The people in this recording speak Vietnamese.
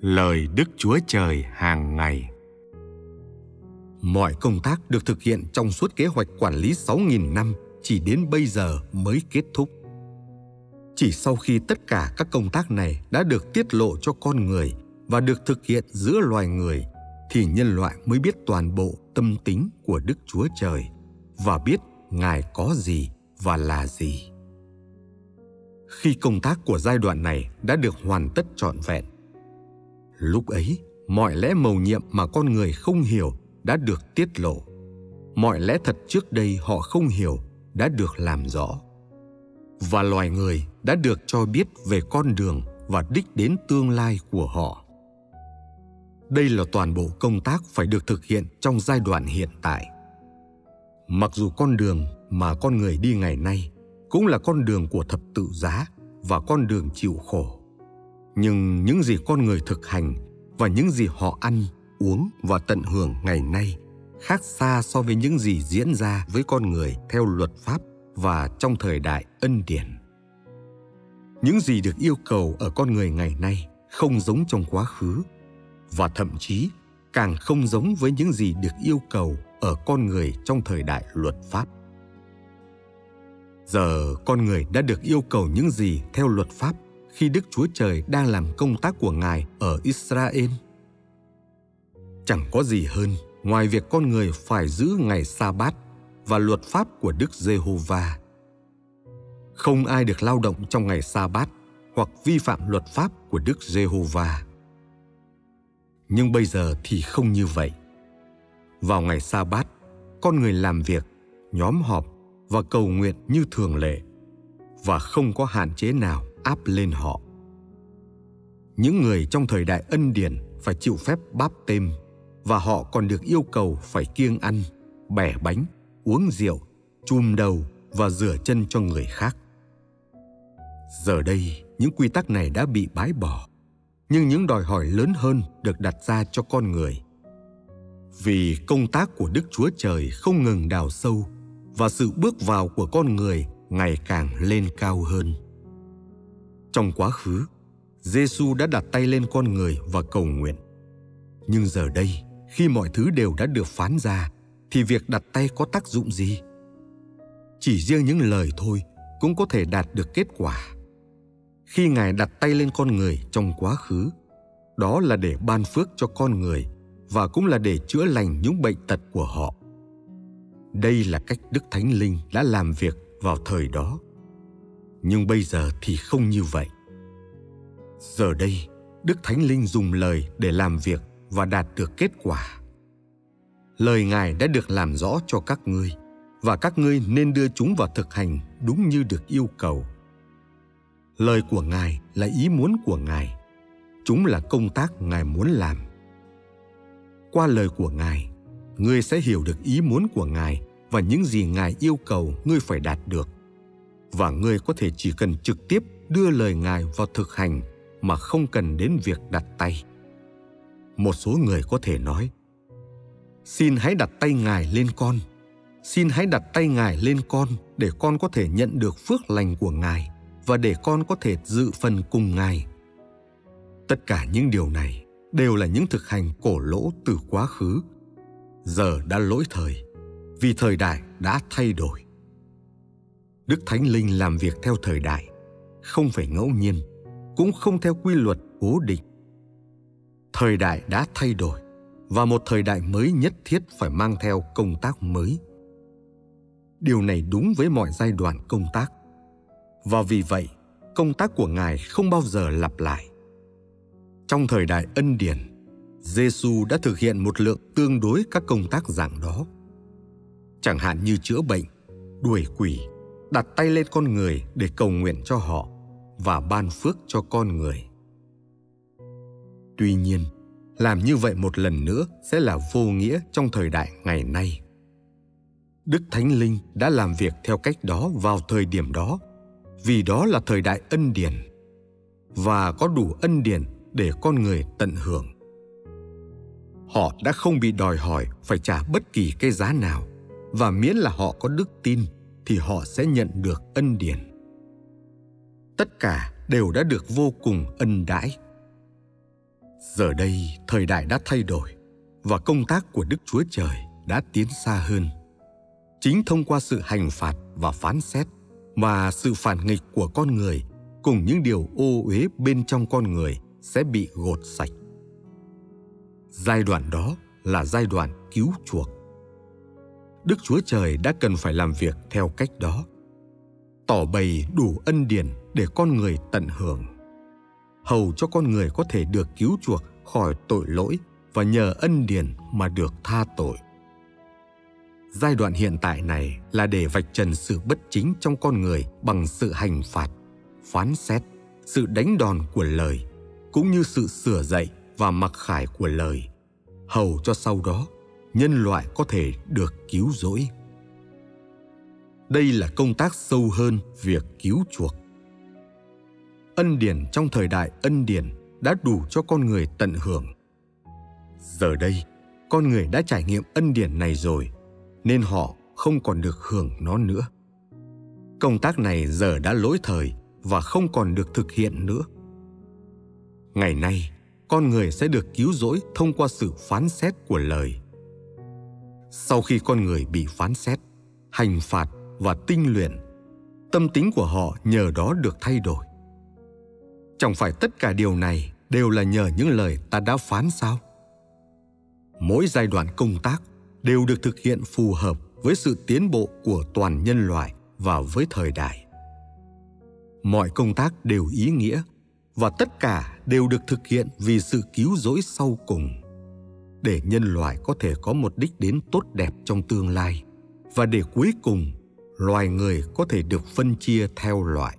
Lời Đức Chúa Trời hàng ngày Mọi công tác được thực hiện trong suốt kế hoạch quản lý 6.000 năm chỉ đến bây giờ mới kết thúc. Chỉ sau khi tất cả các công tác này đã được tiết lộ cho con người và được thực hiện giữa loài người thì nhân loại mới biết toàn bộ tâm tính của Đức Chúa Trời và biết Ngài có gì và là gì. Khi công tác của giai đoạn này đã được hoàn tất trọn vẹn, lúc ấy, mọi lẽ mầu nhiệm mà con người không hiểu đã được tiết lộ. Mọi lẽ thật trước đây họ không hiểu đã được làm rõ. Và loài người đã được cho biết về con đường và đích đến tương lai của họ. Đây là toàn bộ công tác phải được thực hiện trong giai đoạn hiện tại. Mặc dù con đường mà con người đi ngày nay cũng là con đường của thập tự giá và con đường chịu khổ nhưng những gì con người thực hành và những gì họ ăn, uống và tận hưởng ngày nay khác xa so với những gì diễn ra với con người theo luật pháp và trong thời đại ân điển. Những gì được yêu cầu ở con người ngày nay không giống trong quá khứ và thậm chí càng không giống với những gì được yêu cầu ở con người trong thời đại luật pháp. Giờ con người đã được yêu cầu những gì theo luật pháp khi đức chúa trời đang làm công tác của ngài ở israel. Chẳng có gì hơn ngoài việc con người phải giữ ngày sa bát và luật pháp của đức giê-hô-va. Không ai được lao động trong ngày sa bát hoặc vi phạm luật pháp của đức giê-hô-va. Nhưng bây giờ thì không như vậy. Vào ngày sa bát con người làm việc, nhóm họp và cầu nguyện như thường lệ và không có hạn chế nào áp lên họ. Những người trong thời đại ân điển phải chịu phép báp tên và họ còn được yêu cầu phải kiêng ăn, bẻ bánh, uống rượu chùm đầu và rửa chân cho người khác. Giờ đây, những quy tắc này đã bị bãi bỏ, nhưng những đòi hỏi lớn hơn được đặt ra cho con người. Vì công tác của đức chúa trời không ngừng đào sâu và sự bước vào của con người ngày càng lên cao hơn trong quá khứ giêsu đã đặt tay lên con người và cầu nguyện. Nhưng giờ đây, khi mọi thứ đều đã được phán ra, thì việc đặt tay có tác dụng gì? Chỉ riêng những lời thôi cũng có thể đạt được kết quả. Khi ngài đặt tay lên con người trong quá khứ, đó là để ban phước cho con người và cũng là để chữa lành những bệnh tật của họ. Đây là cách đức thánh linh đã làm việc vào thời đó nhưng bây giờ thì không như vậy. Giờ đây, đức thánh linh dùng lời để làm việc và đạt được kết quả. Lời ngài đã được làm rõ cho các ngươi, và các ngươi nên đưa chúng vào thực hành đúng như được yêu cầu. Lời của ngài là ý muốn của ngài. Chúng là công tác ngài muốn làm. Qua lời của ngài, ngươi sẽ hiểu được ý muốn của ngài và những gì ngài yêu cầu ngươi phải đạt được và ngươi có thể chỉ cần trực tiếp đưa lời ngài vào thực hành mà không cần đến việc đặt tay. Một số người có thể nói, xin hãy đặt tay ngài lên con. Xin hãy đặt tay ngài lên con để con có thể nhận được phước lành của ngài và để con có thể dự phần cùng ngài. Tất cả những điều này đều là những thực hành cổ lỗ từ quá khứ. Giờ đã lỗi thời, vì thời đại đã thay đổi đức thánh linh làm việc theo thời đại, không phải ngẫu nhiên, cũng không theo quy luật cố định. Thời đại đã thay đổi, và một thời đại mới nhất thiết phải mang theo công tác mới. Điều này đúng với mọi giai đoạn công tác. Và vì vậy, công tác của ngài không bao giờ lặp lại. Trong thời đại ân điển giêsu đã thực hiện một lượng tương đối các công tác dạng đó. Chẳng hạn như chữa bệnh, đuổi quỷ đặt tay lên con người để cầu nguyện cho họ và ban phước cho con người. Tuy nhiên, làm như vậy một lần nữa sẽ là vô nghĩa trong thời đại ngày nay. Đức thánh linh đã làm việc theo cách đó vào thời điểm đó, vì đó là thời đại ân điển và có đủ ân điển để con người tận hưởng. Họ đã không bị đòi hỏi phải trả bất kỳ cái giá nào và miễn là họ có đức tin thì họ sẽ nhận được ân điển. Tất cả đều đã được vô cùng ân đãi. Giờ đây thời đại đã thay đổi và công tác của đức chúa trời đã tiến xa hơn. Chính thông qua sự hành phạt và phán xét mà sự phản nghịch của con người cùng những điều ô uế bên trong con người sẽ bị gột sạch. Giai đoạn đó là giai đoạn cứu chuộc đức chúa trời đã cần phải làm việc theo cách đó. Tỏ bày đủ ân điển để con người tận hưởng. Hầu cho con người có thể được cứu chuộc khỏi tội lỗi và nhờ ân điển mà được tha tội. Giai đoạn hiện tại này là để vạch trần sự bất chính trong con người bằng sự hành phạt, phán xét, sự đánh đòn của lời, cũng như sự sửa dạy và mặc khải của lời. Hầu cho sau đó nhân loại có thể được cứu rỗi. Đây là công tác sâu hơn việc cứu chuộc. Ân điển trong thời đại ân điển đã đủ cho con người tận hưởng. Giờ đây, con người đã trải nghiệm ân điển này rồi, nên họ không còn được hưởng nó nữa. Công tác này giờ đã lỗi thời và không còn được thực hiện nữa. Ngày nay, con người sẽ được cứu rỗi thông qua sự phán xét của lời sau khi con người bị phán xét, hành phạt và tinh luyện, tâm tính của họ nhờ đó được thay đổi. Chẳng phải tất cả điều này đều là nhờ những lời ta đã phán sao? Mỗi giai đoạn công tác đều được thực hiện phù hợp với sự tiến bộ của toàn nhân loại và với thời đại. Mọi công tác đều ý nghĩa và tất cả đều được thực hiện vì sự cứu rỗi sau cùng để nhân loại có thể có một đích đến tốt đẹp trong tương lai. Và để cuối cùng, loài người có thể được phân chia theo loại.